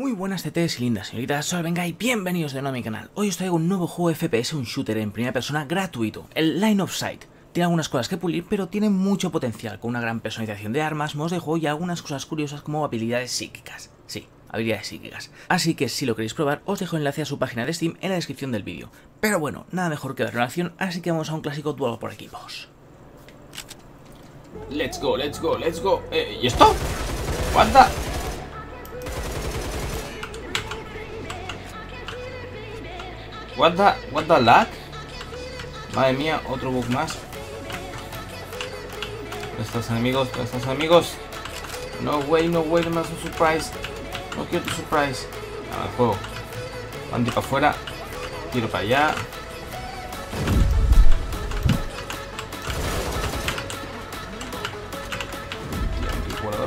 Muy buenas CTs y lindas señoritas, soy venga y bienvenidos de nuevo a mi canal. Hoy os traigo un nuevo juego FPS, un shooter en primera persona gratuito, el Line of Sight. Tiene algunas cosas que pulir, pero tiene mucho potencial, con una gran personalización de armas, modos de juego y algunas cosas curiosas como habilidades psíquicas. Sí, habilidades psíquicas. Así que si lo queréis probar, os dejo enlace a su página de Steam en la descripción del vídeo. Pero bueno, nada mejor que verlo en acción, así que vamos a un clásico duelo por equipos. Let's go, let's go, let's go. Eh, ¿Y esto? ¿Cuánta? What the, what the lag? Madre mía, otro bug más. Estos enemigos, estos enemigos. No way, no way, no me hace un surprise. No quiero tu surprise. El juego. Anti para afuera. Tiro para allá.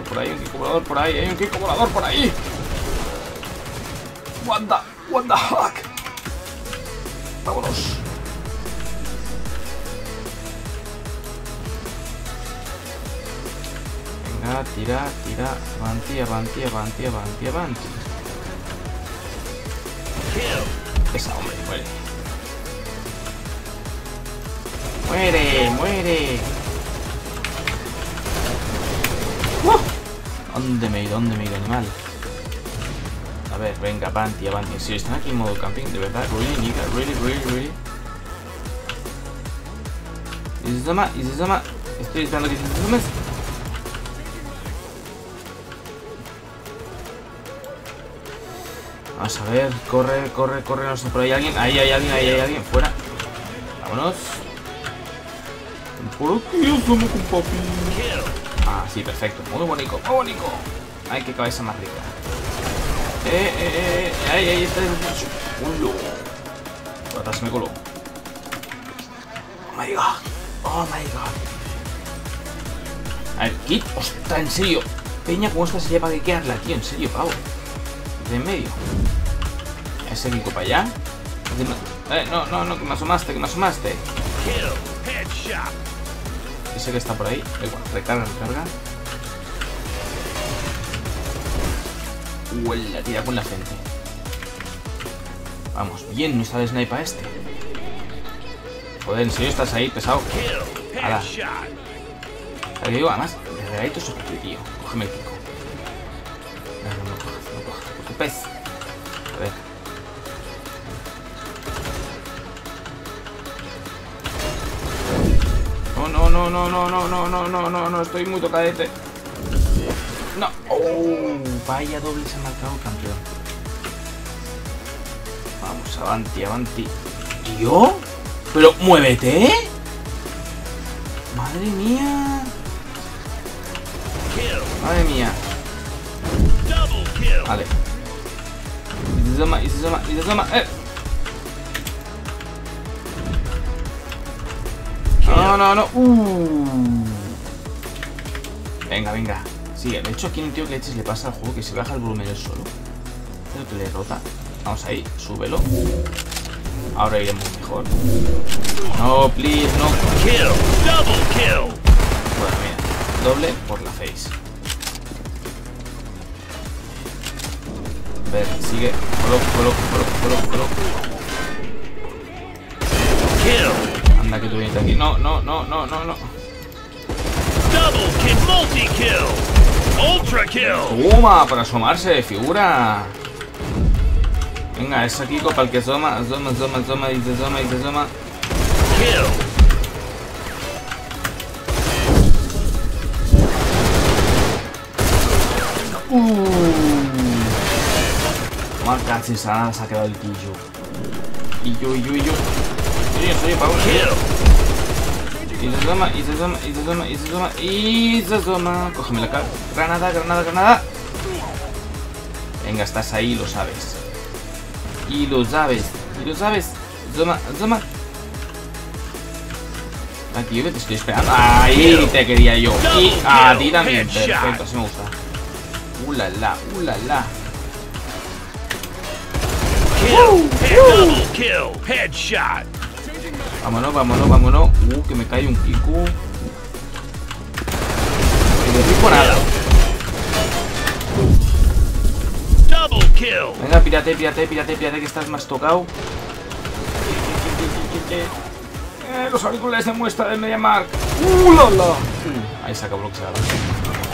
Por ahí, un kick volador por ahí, hay un kick volador por ahí. What the, what the fuck? Vámonos. Venga, tira, tira. Avanti, avanti, avanti, avanti, avanti. Esa, hombre, muere. Muere, muere. ¡Uh! ¿Dónde me he ido? ¿Dónde me he ido, animal? Ver, venga, avanti, avanti. Si están aquí en modo camping, de verdad, really, nigga, really, really, really. Izuzama, Izuzama. Estoy esperando que se. Vamos a ver, corre, corre, corre, no sé, por ahí alguien, ahí hay alguien, ahí hay alguien, fuera. Vámonos. ¿Por yo somos con papi? Ah, sí, perfecto, muy bonito, muy bonito. Ay, qué cabeza más rica. Eh, eh, eh, eh, ahí, ahí está el. Culo. Por atrás me coló. Oh my god. Oh my god. A ver, Kit, ostras, en serio. Peña, ¿cómo esta sería para quedarla, tío? En serio, pavo. De en medio. Ese Kiko para allá. Eh, no, no, no, que me asomaste, que me asomaste. Ese que está por ahí. Igual, recarga, recarga. Huele, tira con la frente. Vamos, bien, no está de sniper este. Joder, en serio estás ahí, pesado. Te digo, además, de regalito es tío. Cógeme el pico. No, no, no no. A ver. No, no, no, no, no, no, no, no, no, no, no, estoy muy tocadete. No. Oh, vaya doble se ha marcado campeón. Vamos, avanti, avanti. ¿Tío? Pero muévete. Madre mía. Madre mía. Vale. Y se llama. Eh. No, no, no. Uh. Venga, venga. Sí, de hecho aquí en un tío que leches le pasa al juego que se baja el volumen del solo. Creo que le rota. Vamos ahí, súbelo. Ahora iremos mejor. No, please, no. Kill! Double kill! Bueno, mira. Doble por la face. A ver, sigue. Coloco, coloco, coloco, coloco, coloco. Kill! Anda que tú vienes aquí. No, no, no, no, no, no. Double kill! Multi kill! Ultra kill! Toma, para asomarse, figura. Venga, es aquí para el que asoma, asoma, asoma, asoma, y se asoma, y se asoma. Kill! Toma, casi se ha quedado el quillo. Y yo, y yo, y yo. Oye, oye, Pablo. Y se asoma, y se asoma, y se asoma, y se asoma, y se asoma. Cógeme la cara. Granada, granada, granada. Venga, estás ahí, lo sabes. Y lo sabes, y lo sabes. Asoma, asoma. Ah, tío, que te estoy esperando. Ahí te quería yo. Y a ti también. Perfecto, así me gusta. Uh la uh la la. Kill! Double kill! Headshot! Vámonos, vámonos, vámonos. Uh, que me cae un pico. Que no pico nada. Double kill. Venga, pírate, pírate, pírate, pírate, que estás más tocado. Eh, los auriculares de muestra de MediaMark. ¡Uh, la, la! Uh, ahí saca bloqueado.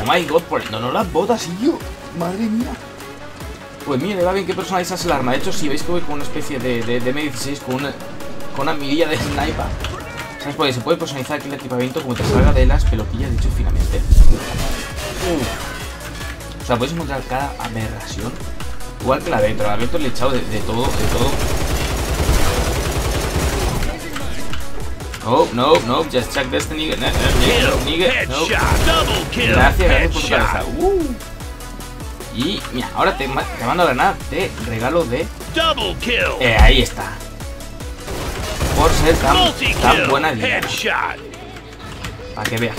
Oh my god, poniéndonos las botas y yo. Madre mía. Pues mire, va bien que personalizas el arma. De hecho, si veis que voy con una especie de, de, de M16 con una, con una mirilla de sniper. ¿Sabes? Porque se puede personalizar aquí el equipamiento como te salga de las peloquillas, dicho finamente. O sea, puedes encontrar cada aberración. Igual que la Vector. A la Vector le he echado de, de todo, de todo. No, no, no, just check Destiny. No, no, no, nigga, no. Gracias, gracias por tu cabeza. Uh. Y mira, ahora te, te mando granada de regalo de. Double kill. Eh, ahí está. Por ser tan, Multi tan kill. buena. Para que veas.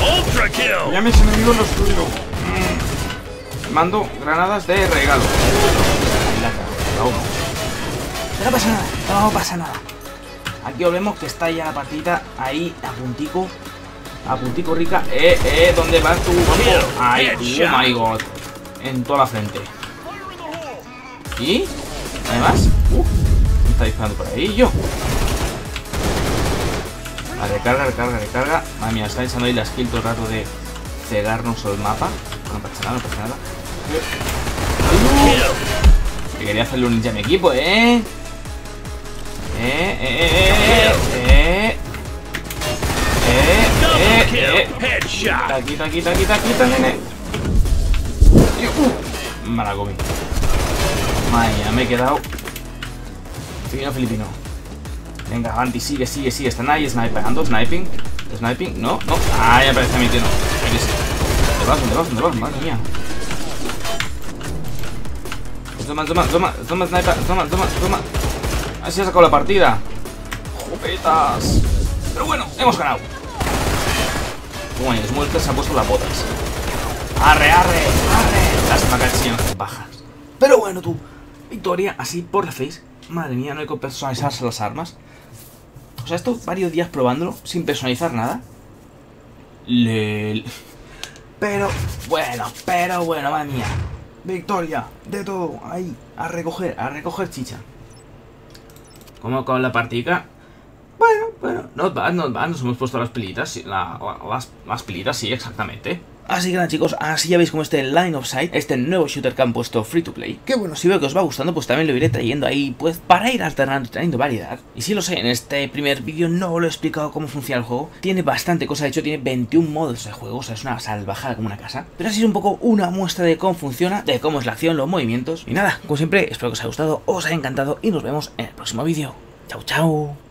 Ultra kill. Ya mis enemigos los tuyo. Mando granadas de regalo. No pasa nada, no pasa nada. Aquí volvemos que está ya la partida ahí a puntico. A puntico rica. Eh, eh, ¿dónde vas tú? Ahí, oh my god. En toda la frente. ¿Y? Además, uh, está disparando por ahí yo. La recarga, recarga, recarga. Madre mía, está echando ahí la skill todo el rato de cegarnos el mapa. No pasa nada, no pasa nada. Que quería hacerle un ninja a equipo, ¿eh? Eh, eh, eh, eh, eh. Eh, eh, eh. Headshot. Quita, quita, quita, nene. Uh, me la comí. Madre mía, me he quedado. Filipino, filipino. Venga, Avanti, sigue, sigue, sigue. Están ahí snipando, sniping. Sniping, no, no. Ah, ya aparece mi tío. no. Ahí sí. ¿Dónde vas? ¿Dónde vas? Madre mía. Toma, toma, toma, toma, sniper, toma, toma, toma. Así ha sacado la partida. Jopetas. Pero bueno, hemos ganado. Bueno, Smolter se ha puesto las botas. Arre, arre, arre. Lástima que han bajas. Pero bueno, tú. Victoria, así por la face. Madre mía, no hay que personalizarse las armas. O sea, esto varios días probándolo sin personalizar nada. Lel. Pero bueno, pero bueno, madre mía. Victoria, de todo, ahí, a recoger, a recoger chicha. ¿Cómo con la partida? Bueno, bueno, not bad, not bad, nos hemos puesto las pilitas, la- las, las pilitas, sí, exactamente. Así que nada chicos, así ya veis como este Line of Sight, este nuevo shooter que han puesto free to play. Que bueno, si veo que os va gustando, pues también lo iré trayendo ahí, pues para ir alternando, trayendo variedad. Y si lo sé, en este primer vídeo no lo he explicado cómo funciona el juego. Tiene bastante cosa, de hecho tiene 21 modos de juego, o sea, es una salvajada como una casa. Pero así es un poco una muestra de cómo funciona, de cómo es la acción, los movimientos. Y nada, como siempre, espero que os haya gustado, os haya encantado y nos vemos en el próximo vídeo. Chao, chao.